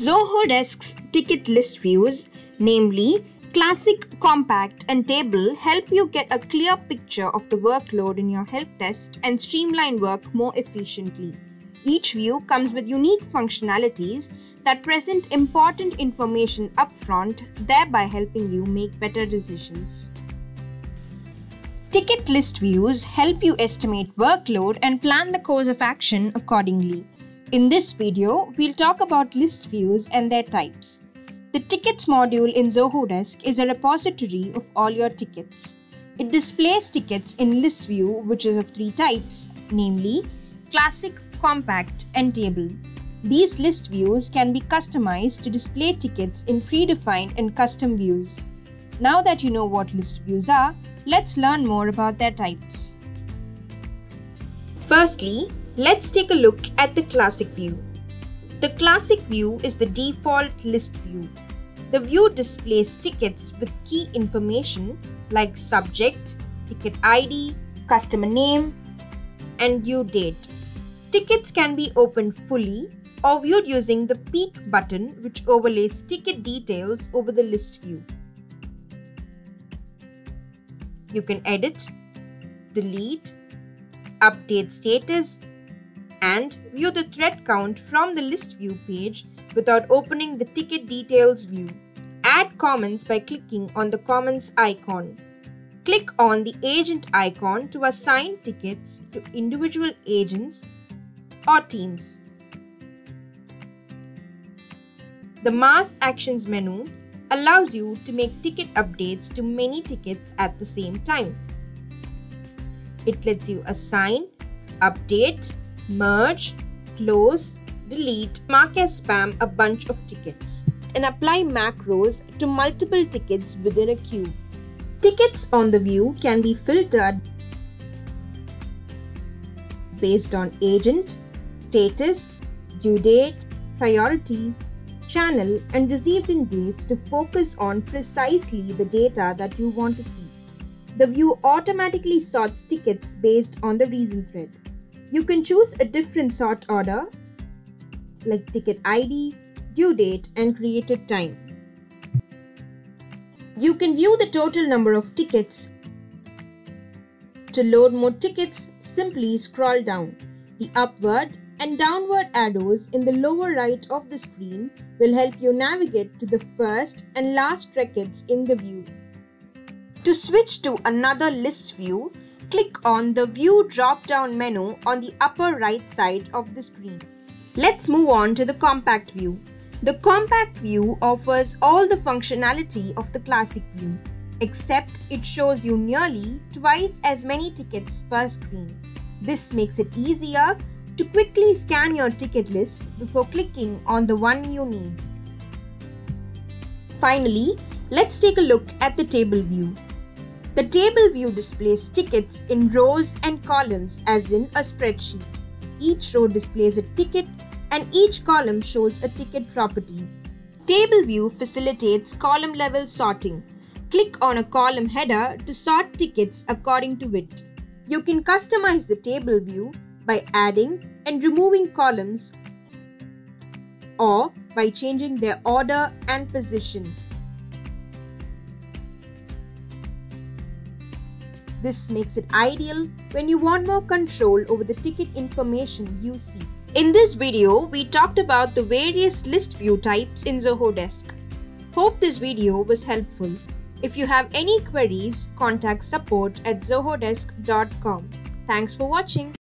Zoho Desk's ticket list views, namely Classic, Compact, and Table, help you get a clear picture of the workload in your help desk and streamline work more efficiently. Each view comes with unique functionalities that present important information upfront, thereby helping you make better decisions. Ticket list views help you estimate workload and plan the course of action accordingly. In this video, we'll talk about list views and their types. The Tickets module in Zoho Desk is a repository of all your tickets. It displays tickets in list view which is of three types, namely Classic, Compact and Table. These list views can be customized to display tickets in predefined and custom views. Now that you know what list views are, let's learn more about their types. Firstly, let's take a look at the classic view. The classic view is the default list view. The view displays tickets with key information like subject, ticket ID, customer name, and due date. Tickets can be opened fully or viewed using the peek button which overlays ticket details over the list view. You can edit, delete, update status, and view the thread count from the list view page without opening the ticket details view. Add comments by clicking on the comments icon. Click on the agent icon to assign tickets to individual agents or teams. The Mass Actions menu allows you to make ticket updates to many tickets at the same time. It lets you assign, update, merge, close, delete, mark as spam a bunch of tickets, and apply macros to multiple tickets within a queue. Tickets on the view can be filtered based on agent, status, due date, priority, channel, and received in days to focus on precisely the data that you want to see. The view automatically sorts tickets based on the reason thread. You can choose a different sort order like ticket ID, due date, and created time. You can view the total number of tickets. To load more tickets, simply scroll down. The upward and downward arrows in the lower right of the screen will help you navigate to the first and last records in the view. To switch to another list view, click on the View drop-down menu on the upper right side of the screen. Let's move on to the Compact view. The Compact view offers all the functionality of the Classic view, except it shows you nearly twice as many tickets per screen. This makes it easier to quickly scan your ticket list before clicking on the one you need. Finally, let's take a look at the table view. The table view displays tickets in rows and columns as in a spreadsheet. Each row displays a ticket and each column shows a ticket property. Table view facilitates column level sorting. Click on a column header to sort tickets according to it. You can customize the table view by adding and removing columns or by changing their order and position. This makes it ideal when you want more control over the ticket information you see. In this video, we talked about the various list view types in Zoho Desk. Hope this video was helpful. If you have any queries, contact support at zohodesk.com. Thanks for watching.